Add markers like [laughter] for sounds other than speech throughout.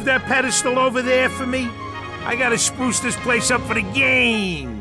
Move that pedestal over there for me. I gotta spruce this place up for the games.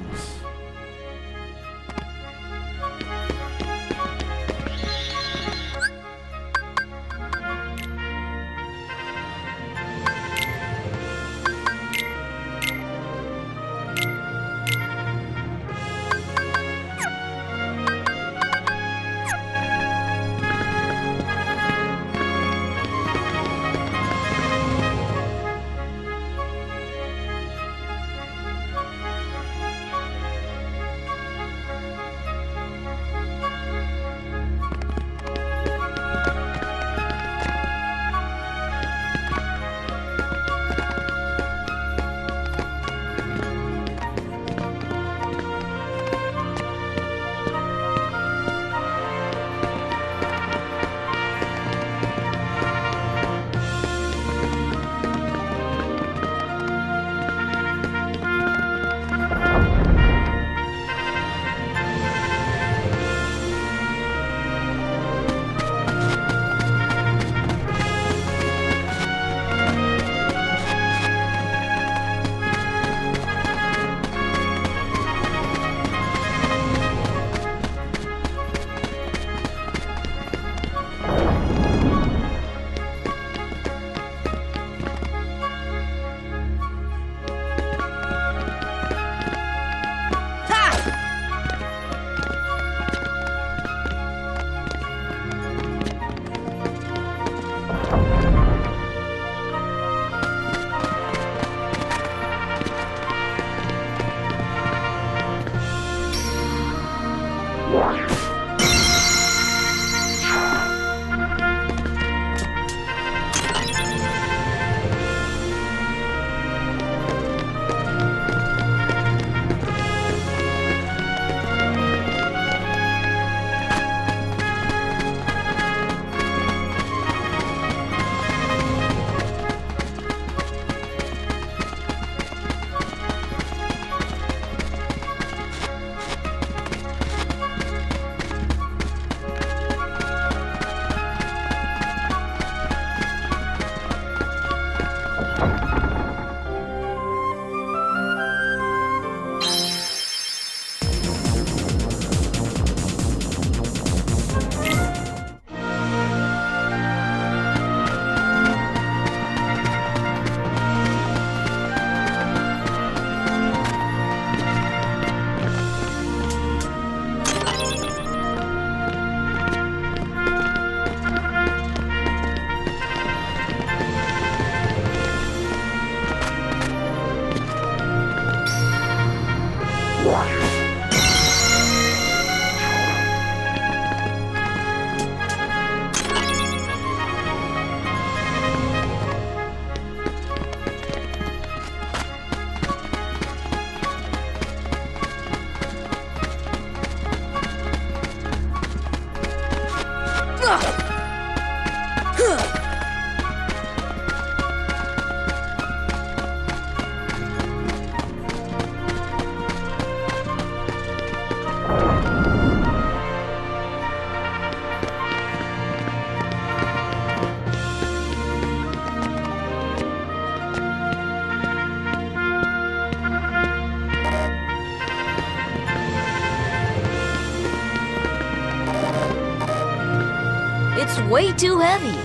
Too heavy.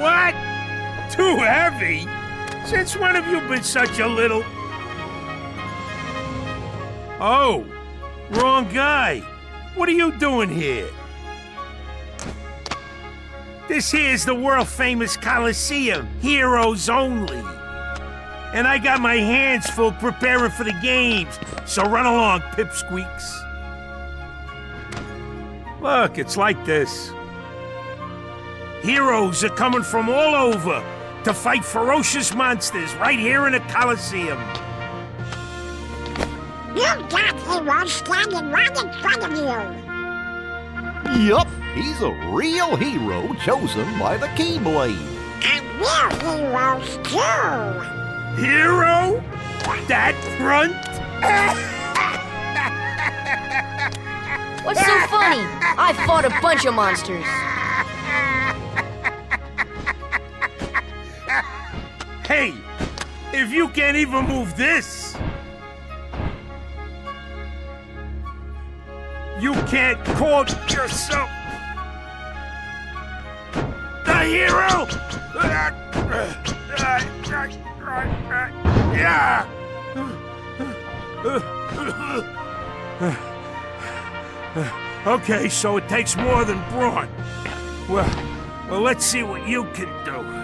What? Too heavy? Since when have you been such a little... Oh, wrong guy. What are you doing here? This here's the world-famous Coliseum, heroes only. And I got my hands full preparing for the games, so run along, pipsqueaks. Look, it's like this. Heroes are coming from all over to fight ferocious monsters right here in the Coliseum. You've got heroes standing right in front of you. Yup, he's a real hero chosen by the Keyblade. And we're heroes too. Hero? That grunt? [laughs] What's so funny? I fought a bunch of monsters. Hey, if you can't even move this, you can't call yourself the hero. Yeah. [sighs] Okay, so it takes more than brawn. Well, well, let's see what you can do.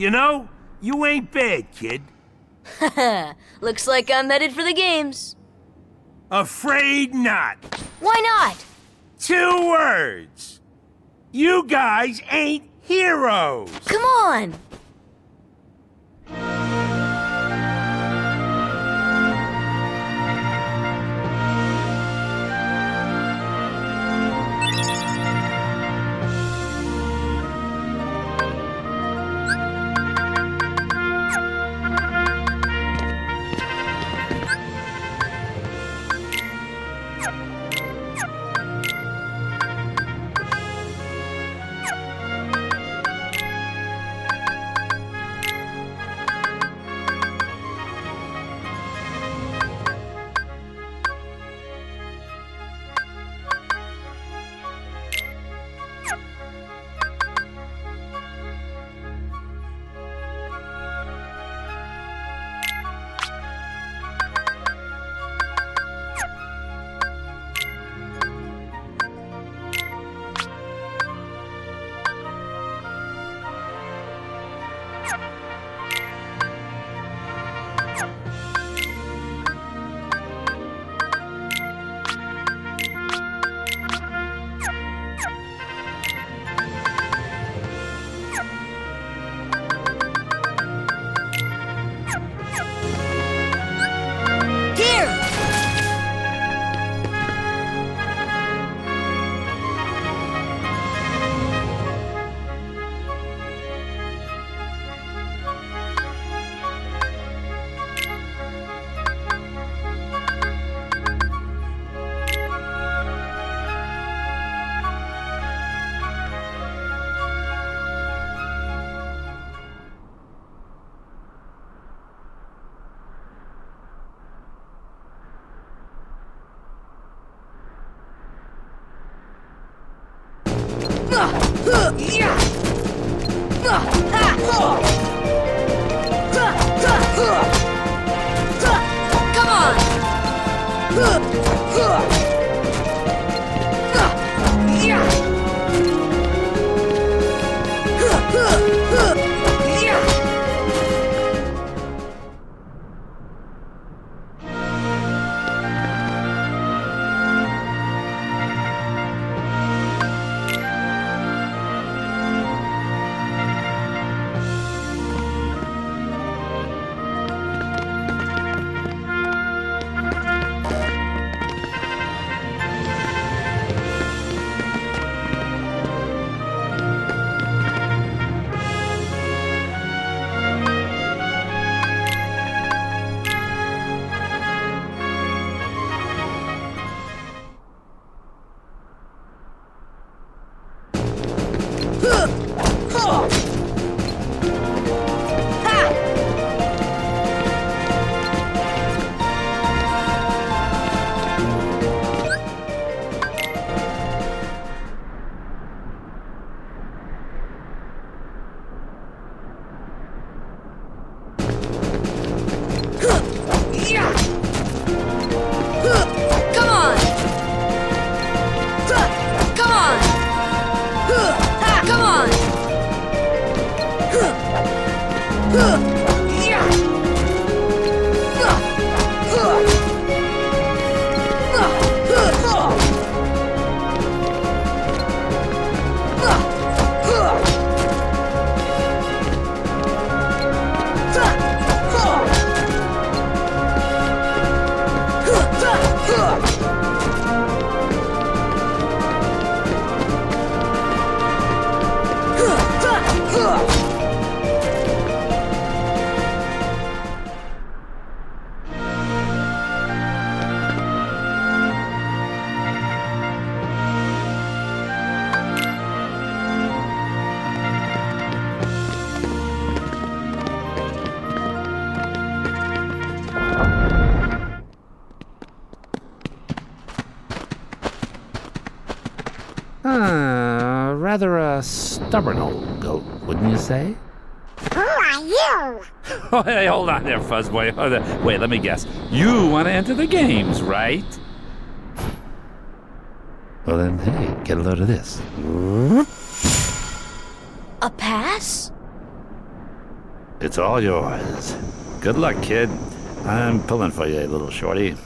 You know, you ain't bad, kid. [laughs] Looks like I'm headed for the games. Afraid not. Why not? Two words. You guys ain't heroes. Come on! Come a stubborn old goat, wouldn't you say? Who are you? [laughs] Oh, hey, hold on there, Fuzzboy. Oh, hold on. Wait, let me guess. You want to enter the games, right? Well, then, hey, get a load of this. A pass? It's all yours. Good luck, kid. I'm pulling for you, little shorty.